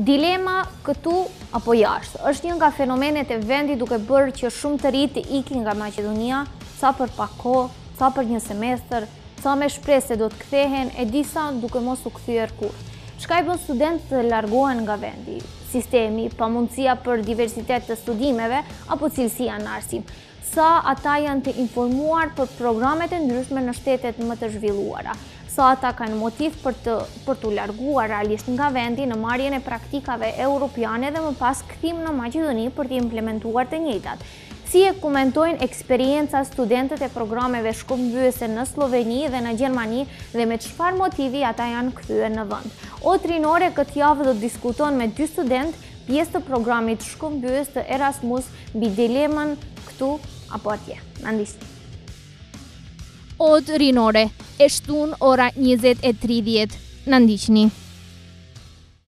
Dilema këtu apo jashtë, është një nga fenomenet e vendit duke bërë që shumë të rinj të ikin nga Maqedonia, ca për pak kohë, ca për një semestër, ca me shpresë se do të kthehen e disa duke mos u kthyer kurrë. Çka i bën studentët të largohen nga vendi, sistemi, pamundësia për diversitet të studimeve apo cilësia në arsim. sa ata janë të informuar për programet e ndryshme në shtetet më të zhvilluara, sa ata kanë motiv për të për t'u larguar realisht nga vendi në marrjen e praktikave europiane dhe më pas kthim në Maqedoni për t'i implementuar të njëjtat. Si e komentojnë eksperiencën studentët e programeve shkëmbyese në Slloveni dhe në Gjermani dhe me çfarë motivi ata janë kthyer në vend? Odë rinore këtë javë do të diskutojë me dy studentë pjesë të programit shkëmbyes të Erasmus Mbi dilemën këtu apo atje. Na ndiqni. Odë rinore, e shtunë ora njëzet e tridhjetë. Na ndiqni.